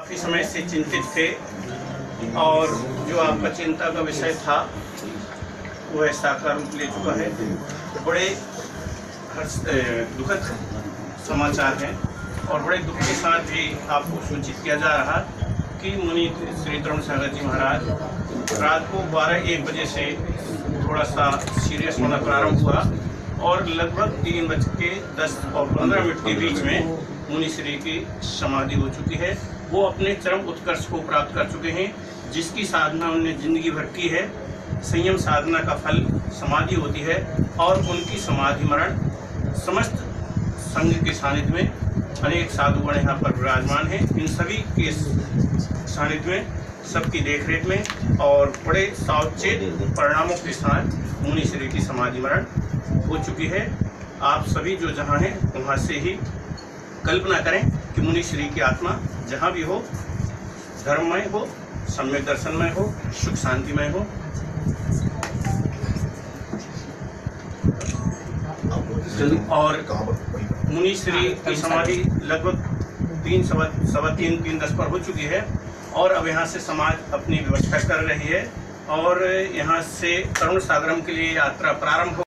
काफ़ी समय से चिंतित थे और जो आपका चिंता का विषय था वह साकार रूप ले चुका है। बड़े हर्ष दुखद समाचार हैं और बड़े दुख के साथ भी आपको सूचित किया जा रहा कि मुनि श्री तरुण सागर जी महाराज, रात को 12 एक बजे से थोड़ा सा सीरियस होना प्रारंभ हुआ और लगभग तीन बज के दस और पंद्रह मिनट के बीच में मुनि श्री की समाधि हो चुकी है। वो अपने चरम उत्कर्ष को प्राप्त कर चुके हैं, जिसकी साधना उन्होंने ज़िंदगी भर की है। संयम साधना का फल समाधि होती है और उनकी समाधि मरण समस्त संघ के सानिध्य में अनेक साधुगण यहाँ पर विराजमान हैं। इन सभी के सानिध्य में, सबकी देखरेख में और बड़े सावचेत परिणामों के साथ मुनि श्री की समाधि मरण हो चुकी है। आप सभी जो जहाँ हैं, वहाँ से ही कल्पना करें कि मुनि श्री की आत्मा जहाँ भी हो, धर्ममय हो, सम्यक दर्शनमय हो, सुख शांतिमय हो। और मुनि श्री की समाधि लगभग तीन सवा सवा तीन तीन दस पर हो चुकी है, और अब यहाँ से समाज अपनी व्यवस्था कर रही है, और यहाँ से तरुण सागरम के लिए यात्रा प्रारंभ हो